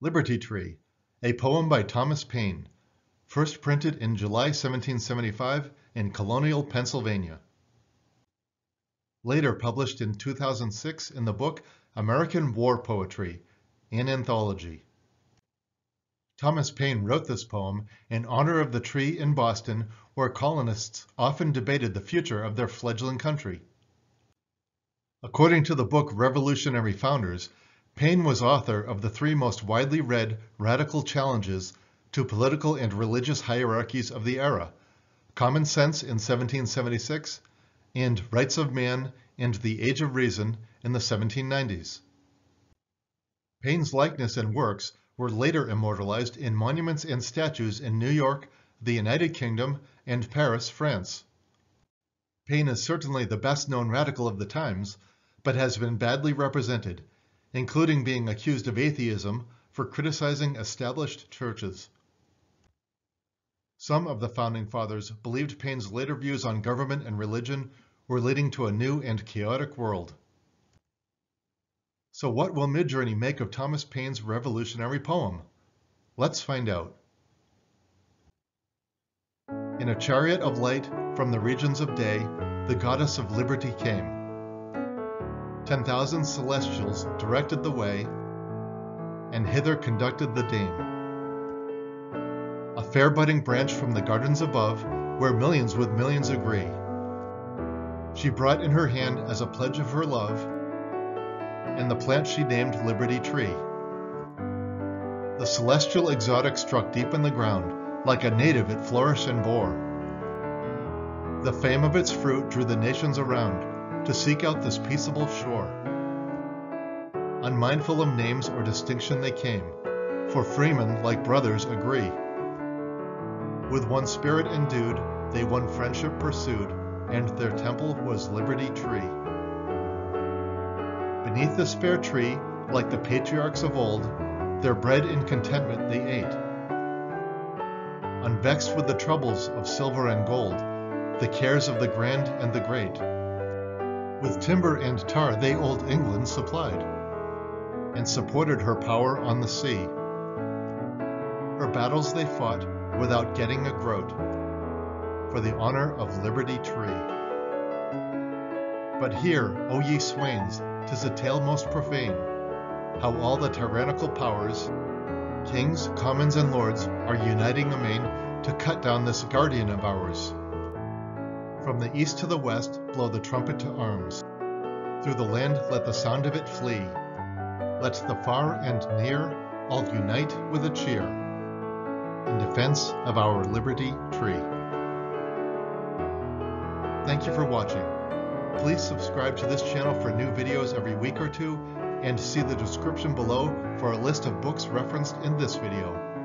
Liberty Tree, a poem by Thomas Paine, first printed in July 1775 in colonial Pennsylvania. Later published in 2006 in the book American War Poetry, an anthology. Thomas Paine wrote this poem in honor of the tree in Boston where colonists often debated the future of their fledgling country. According to the book Revolutionary Founders, Paine was author of the three most widely read radical challenges to political and religious hierarchies of the era Common Sense in 1776 and Rights of Man and the Age of Reason in the 1790s. Paine's likeness and works were later immortalized in monuments and statues in New York, the United Kingdom, and Paris, France. Paine is certainly the best known radical of the times, but has been badly represented including being accused of atheism for criticizing established churches. Some of the Founding Fathers believed Paine's later views on government and religion were leading to a new and chaotic world. So what will Midjourney make of Thomas Paine's revolutionary poem? Let's find out. In a chariot of light from the regions of day, the goddess of liberty came. Ten thousand celestials directed the way, and hither conducted the dame. A fair budding branch from the gardens above, where millions with millions agree. She brought in her hand as a pledge of her love, and the plant she named Liberty Tree. The celestial exotic struck deep in the ground, like a native it flourished and bore. The fame of its fruit drew the nations around, to seek out this peaceable shore. Unmindful of names or distinction they came, for freemen like brothers agree. With one spirit endued, they one friendship pursued, and their temple was Liberty Tree. Beneath this fair tree, like the patriarchs of old, their bread in contentment they ate. Unvexed with the troubles of silver and gold, the cares of the grand and the great. With timber and tar they old England supplied, and supported her power on the sea. Her battles they fought without getting a groat, for the honor of Liberty Tree. But hear, O ye swains, tis a tale most profane, how all the tyrannical powers, kings, commons, and lords, are uniting amain to cut down this guardian of ours. From the east to the west blow the trumpet to arms. Through the land let the sound of it flee. Let the far and near all unite with a cheer in defense of our liberty tree. Thank you for watching. Please subscribe to this channel for new videos every week or two and see the description below for a list of books referenced in this video.